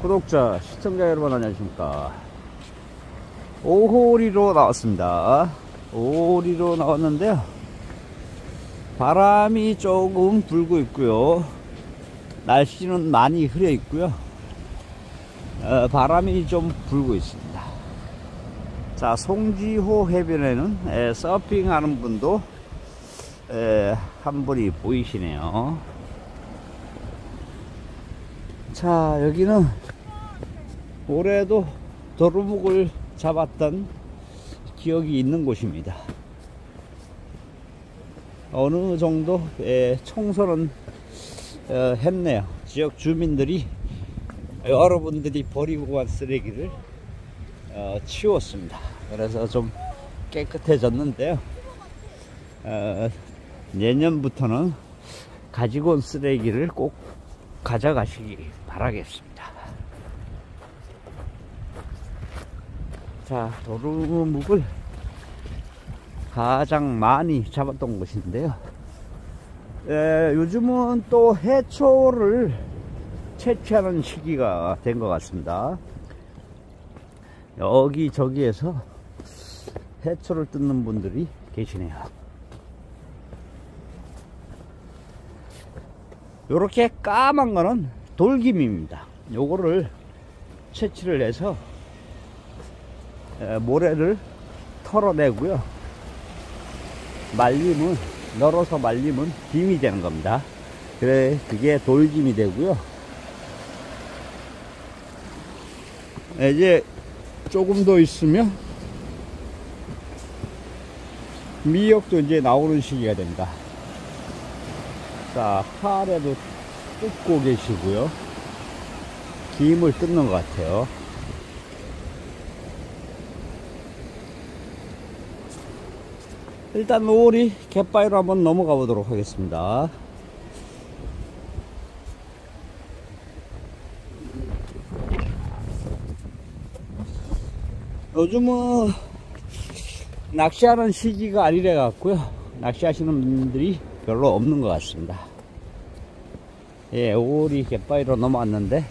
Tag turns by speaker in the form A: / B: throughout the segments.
A: 구독자, 시청자 여러분 안녕하십니까. 오호리로 나왔습니다. 오호리로 나왔는데요. 바람이 조금 불고 있고요. 날씨는 많이 흐려 있고요. 어, 바람이 좀 불고 있습니다. 자, 송지호 해변에는 에, 서핑하는 분도 에, 한 분이 보이시네요. 자, 여기는 올해도 도루묵을 잡았던 기억이 있는 곳입니다. 어느 정도 에, 청소는 어, 했네요. 지역 주민들이 여러분들이 버리고 간 쓰레기를 어, 치웠습니다. 그래서 좀 깨끗해졌는데요. 어, 내년부터는 가지고 온 쓰레기를 꼭 가져가시기 바라겠습니다. 자, 도루묵을 가장 많이 잡았던 곳인데요. 에, 요즘은 또 해초를 채취하는 시기가 된 것 같습니다. 여기저기에서 해초를 뜯는 분들이 계시네요. 요렇게 까만 거는 돌김입니다. 요거를 채취를 해서 모래를 털어내고요. 말리면 널어서 말리면 김이 되는 겁니다. 그래 그게 돌김이 되고요. 이제 조금 더 있으면 미역도 이제 나오는 시기가 됩니다. 자, 팔에도 뜯고 계시고요. 김을 뜯는 것 같아요. 일단 오리 갯바위로 한번 넘어가 보도록 하겠습니다. 요즘은 낚시하는 시기가 아니래 갖고요. 낚시하시는 분들이 별로 없는 것 같습니다. 예, 오리 갯바위로 넘어왔는데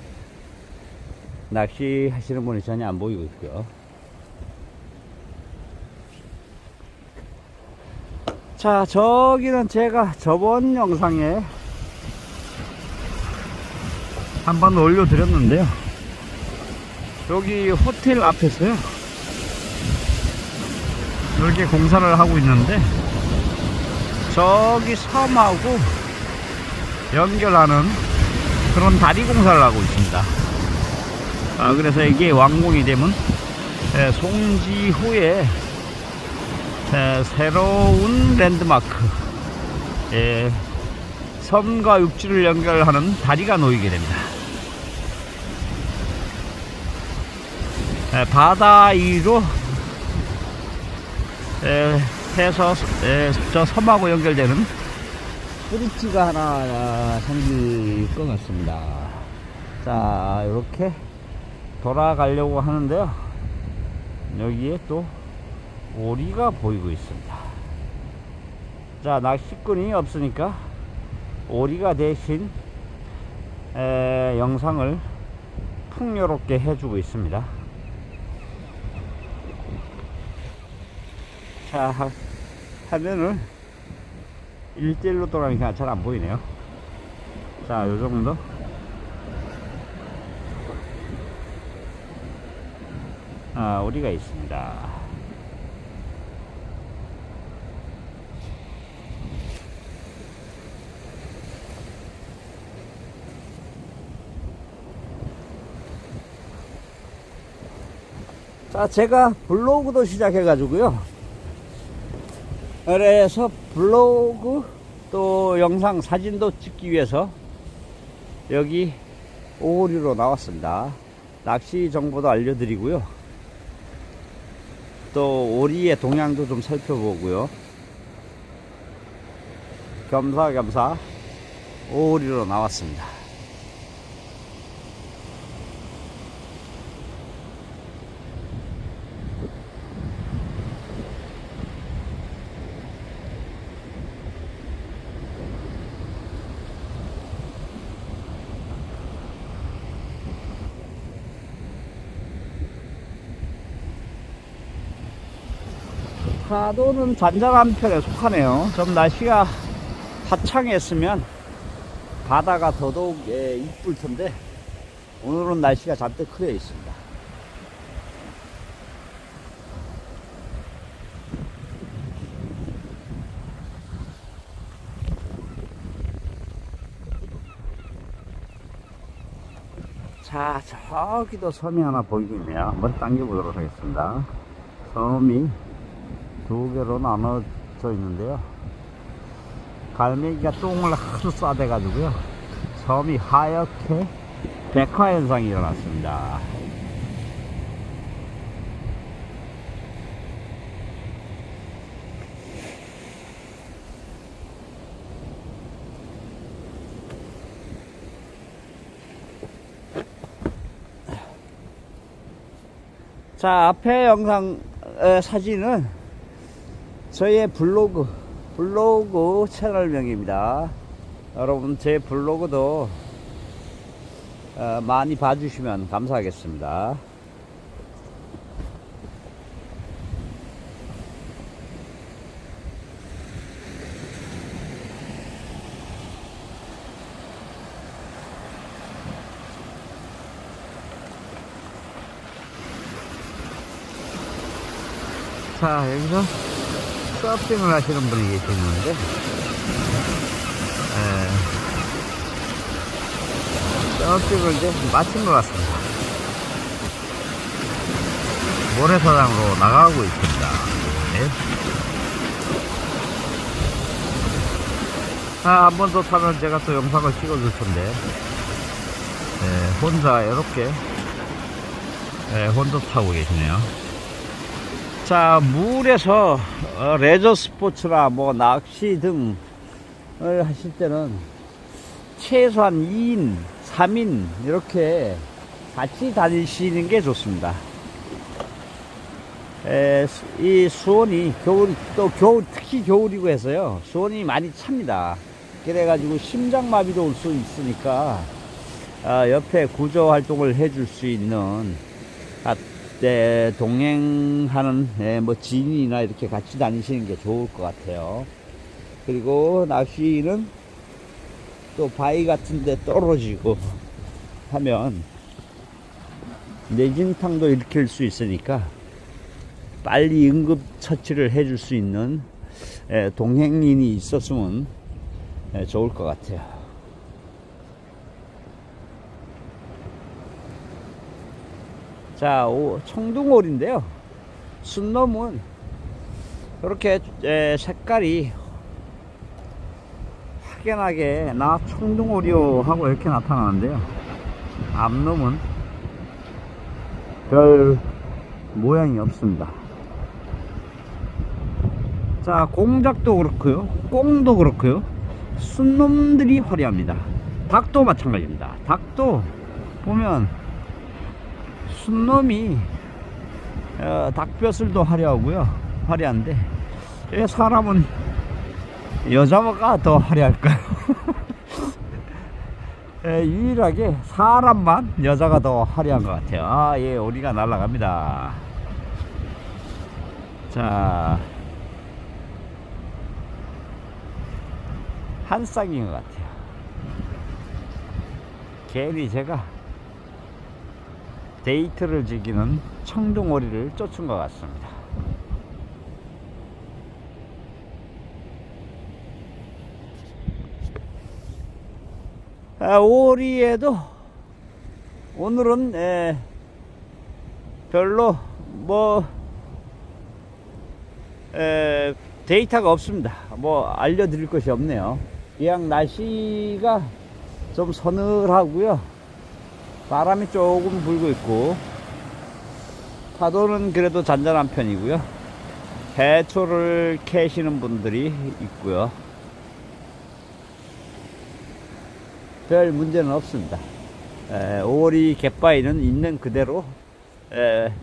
A: 낚시 하시는 분이 전혀 안 보이고 있고요. 자, 저기는 제가 저번 영상에 한번 올려드렸는데요. 여기 호텔 앞에서요. 이렇게 공사를 하고 있는데 저기 섬하고 연결하는 그런 다리 공사를 하고 있습니다. 아, 그래서 이게 완공이 되면 에, 송지호에 에, 새로운 랜드마크 에, 섬과 육지를 연결하는 다리가 놓이게 됩니다. 에, 바다 위로 에, 해서 에, 저 섬하고 연결되는 브릿지가 하나 생길 것 같습니다. 자, 이렇게 돌아가려고 하는데요. 여기에 또 오리가 보이고 있습니다. 자, 낚시꾼이 없으니까 오리가 대신 에, 영상을 풍요롭게 해주고 있습니다. 자, 화면을 일대일로 돌아가니까 잘 안 보이네요. 자, 요 정도. 아, 오리가 있습니다. 자, 제가 블로그도 시작해 가지고요. 그래서 블로그 또 영상 사진도 찍기 위해서 여기 오리로 나왔습니다. 낚시 정보도 알려드리고요. 또 오리의 동향도 좀 살펴보고요. 겸사겸사 오리로 나왔습니다. 파도는 잔잔한 편에 속하네요. 좀 날씨가 화창했으면 바다가 더더욱 예, 이쁠 텐데 오늘은 날씨가 잔뜩 흐려 있습니다. 자, 저기도 섬이 하나 보이겠네요. 한번 당겨보도록 하겠습니다. 섬이 두 개로 나눠져 있는데요. 갈매기가 똥을 하도 싸대 가지고요. 섬이 하얗게 백화 현상이 일어났습니다. 자, 앞에 영상, 어, 사진은 저희의 블로그, 블로그 채널명입니다. 여러분, 제 블로그도 어, 많이 봐주시면 감사하겠습니다. 자, 여기서 서핑을 하시는 분이 계시는데, 에, 서핑을 이제 마친 것 같습니다. 모래사장으로 나가고 있습니다. 네. 아, 한 번 더 타면 제가 또 영상을 찍어줄 텐데, 네, 혼자 이렇게, 네, 혼자 타고 계시네요. 자, 물에서 어, 레저 스포츠나 뭐 낚시 등을 하실 때는 최소한 2인, 3인 이렇게 같이 다니시는 게 좋습니다. 에, 수- 이 수온이 겨울 또 겨울 특히 겨울이고 해서요 수온이 많이 찹니다. 그래가지고 심장마비도 올 수 있으니까 아, 옆에 구조 활동을 해줄 수 있는 아, 네, 동행하는 예, 뭐 지인이나 이렇게 같이 다니시는 게 좋을 것 같아요. 그리고 낚시는 또 바위 같은 데 떨어지고 하면 내진탕도 일으킬 수 있으니까 빨리 응급 처치를 해줄 수 있는 예, 동행인이 있었으면 예, 좋을 것 같아요. 자, 오, 청둥오리인데요. 순놈은 이렇게 에, 색깔이 확연하게 나 청둥오리요 하고 이렇게 나타나는데요. 앞놈은 별 모양이 없습니다. 자, 공작도 그렇고요. 꽁도 그렇고요. 순놈들이 화려합니다. 닭도 마찬가지입니다. 닭도 보면 순놈이 어, 닭뼈슬도 화려하고요. 화려한데. 이 사람은 여자가 더 화려할까요? 에, 유일하게 사람만 여자가 더 화려한 것 같아요. 아예 오리가 날아갑니다. 자. 한 쌍인 것 같아요. 괜히 제가 데이트를 즐기는 청둥오리를 쫓은 것 같습니다. 아, 오리에도 오늘은 에, 별로 뭐 에, 데이터가 없습니다. 뭐 알려드릴 것이 없네요. 그냥 날씨가 좀 서늘하고요. 바람이 조금 불고 있고 파도는 그래도 잔잔한 편이고요. 해초를 캐시는 분들이 있고요. 별 문제는 없습니다. 에, 오리 갯바위는 있는 그대로 에,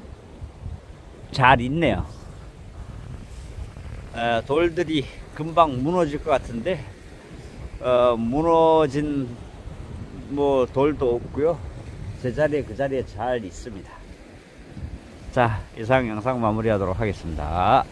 A: 잘 있네요. 에, 돌들이 금방 무너질 것 같은데 어, 무너진 뭐 돌도 없고요 제자리에 그 자리에 잘 있습니다. 자, 이상 영상 마무리하도록 하겠습니다.